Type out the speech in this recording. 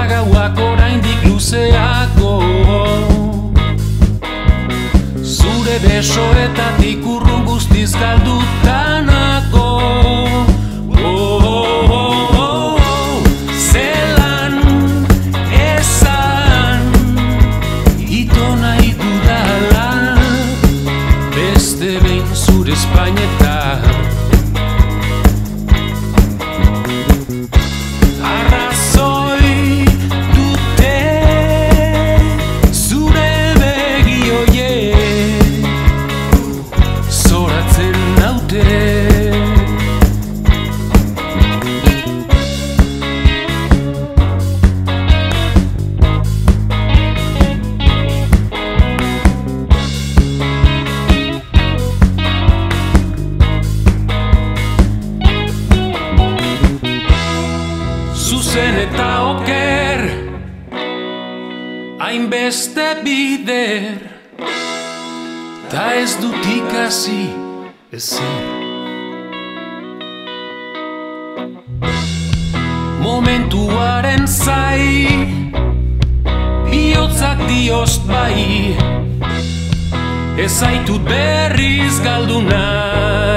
Dira gauak oraindik luzeako Zure besoetatik urrun guztiz galdutanako eta oker Hainbeste bider. Ta ez dut ikasi ezer. Momentuaren zai Biotzak diost bai. Ez zaitut berriz galdu nahi